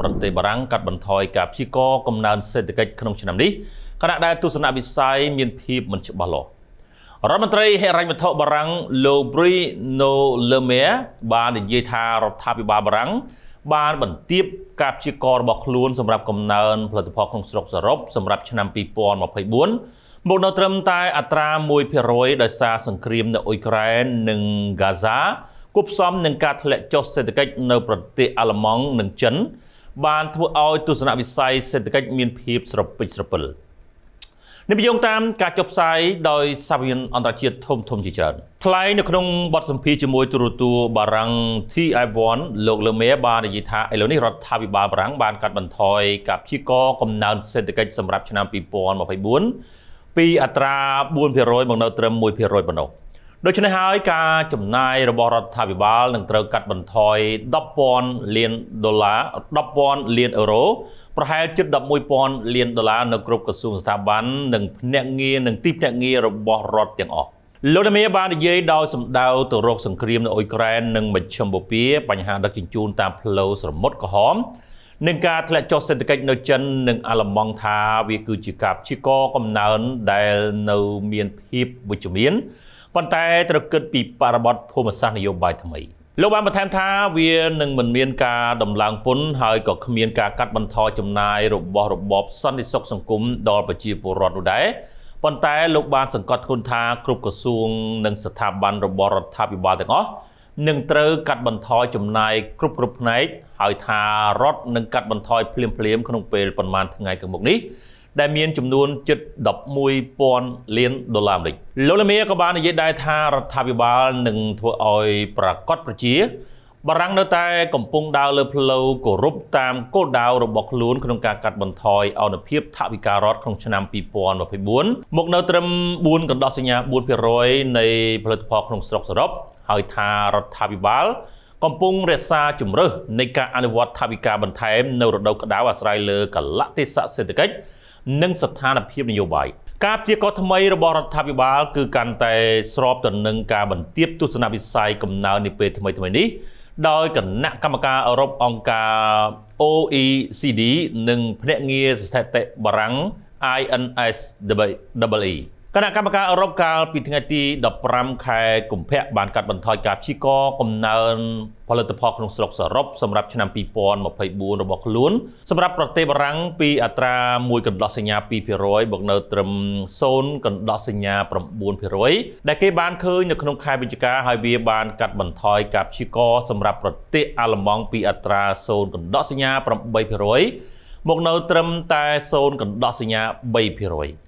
ប្រទេសបារាំងកាត់បន្ថយការព្យាករកំណើនសេដ្ឋកិច្ចក្នុងឆ្នាំនេះខណៈដែលទស្សនវិស័យមានភាពមិនច្បាស់លាស់រដ្ឋមន្ត្រីហិរញ្ញវត្ថុបារាំងលោក Bruno Le Maire បាននិយាយថារដ្ឋាភិបាលបារាំងបានបន្ទាបការព្យាកររបស់ខ្លួនសម្រាប់កំណើនផលិតផលក្នុងស្រុកសរុបសម្រាប់ឆ្នាំ2024មកនៅត្រឹមតែអត្រា1%ដោយសារសង្គ្រាមនៅអ៊ុយក្រែននិងហ្គាហ្សាគប់ផ្សំនឹងការធ្លាក់ចុះសេដ្ឋកិច្ចនៅប្រទេសអាល្លឺម៉ង់និងចិន បានធ្វើឲ្យទស្សនវិស័យសេដ្ឋកិច្ចមានភាពស្រពិចស្រពិលនេះបញ្យងតាមការចុះផ្សាយដោយសាវិនអន្តរជាតិធំធំជាច្រើនថ្លែងនៅក្នុងបទសម្ភាសជាមួយទូរទស្សន៍បារាំង TF1 លោកលើមេបាននិយាយថាឥឡូវនេះរដ្ឋាភិបាលបារាំងបានកាត់បន្ថយការព្យាករកំណើនសេដ្ឋកិច្ចសម្រាប់ឆ្នាំ2024ពីអត្រា4%មកនៅត្រឹម1%ប៉ុណ្ណោះ ដូច្នេះហើយការចំណាយរបស់រដ្ឋាភិបាលនឹងត្រូវកាត់បន្ថយ10,000លានដុល្លារ10,000លានអឺរ៉ូប្រហែលជិត11,000លានដុល្លារនៅគ្រប់ក្រសួងស្ថាប័ននិងភ្នាក់ងារនិងទីភ្នាក់ងាររបស់រដ្ឋទាំងអស់លោកនាមីបាននិយាយដោយសម្ដៅទៅរកសង្គ្រាមនៅអ៊ុយក្រែននិងមជ្ឈិមបូព៌ាបញ្ហាដឹកជញ្ជូនតាមផ្លូវសមុទ្រក្រហមនឹងការធ្លាក់ចុះសេដ្ឋកិច្ចនៅចិននិងអាល្លឺម៉ង់ថាវាគឺជាការព្យាករកំណើនដែលនៅមានភាពវិជ្ជមាន ប៉ុន្តែត្រូវគិតពីបរិបទភូមិសាស្ត្រនយោបាយថ្មីលោកបានបន្ថែមថាវានឹងមិនមានការដំឡើងពន្ធហើយក៏គ្មានការកាត់បន្ថយចំណាយរបស់របបសន្តិសុខសង្គមដល់ប្រជាពលរដ្ឋនោះដែរប៉ុន្តែលោកបានសង្កត់ធ្ងន់ថាគ្រប់ក្រសួងនិងស្ថាប័នរបស់រដ្ឋាភិបាលទាំងអស់នឹងត្រូវកាត់បន្ថយចំណាយគ្រប់គ្រប់ផ្នែកហើយថារដ្ឋនឹងកាត់បន្ថយភ្លាមៗក្នុងពេលប្រមាណថ្ងៃខាងមុខនេះ ដែលមានចំនួនជិត11,000លានដុល្លារអាមេរិកលោកលាមីក៏បាននិយាយដែរថារដ្ឋាភិបាលនឹងធ្វើឲ្យប្រកាសប្រជាបារាំងនៅតែកំពុងដើរលើផ្លូវគោរពតាមគោលដៅរបស់ខ្លួនក្នុងការកាត់បន្ថយអនុភាពថវិការដ្ឋក្នុងឆ្នាំ2024មកនៅត្រឹម4កណ្ដោះសញ្ញា4%នៃផលិតផលក្នុងស្រុកសរុបហើយថារដ្ឋាភិបាលកំពុងរក្សាជំរើសនៃការអនុវត្តថវិកាបន្ថែមនៅរដូវក្តៅអាស្រ័យលើកលៈទេសៈសេដ្ឋកិច្ច និងស្ថានភាពនយោបាយការព្យាករថ្មីរបស់រដ្ឋាភិបាល គឺកាន់តែស្របទៅនឹងការបន្ទាបទស្សនវិស័យកំណើននាពេលថ្មីថ្មីនេះដោយគណៈកម្មការអឺរ៉ុបអង្គការ OECD និងភ្នាក់ងារស្ថិតិបារាំង INSWE គណៈកម្មការអឺរ៉ុបកាលពីថ្ងៃទី15ខែកុម្ភៈបានកាត់បន្ថយការព្យាករកំណើនផលិតផលក្នុងស្រុកសរុបសម្រាប់ឆ្នាំ2024របស់ខ្លួនសម្រាប់ប្រទេសបារាំងពីអត្រា1កន្ដោះសញ្ញា2%មកនៅត្រឹម0កន្ដោះសញ្ញា9%ដែលគេបានឃើញនៅក្នុងខែវិច្ឆិកាហើយវាបានកាត់បន្ថយការព្យាករសម្រាប់ប្រទេសអាល្លឺម៉ង់ពីអត្រា0កន្ដោះសញ្ញា8%មកនៅត្រឹមតែ0កន្ដោះសញ្ញា3%។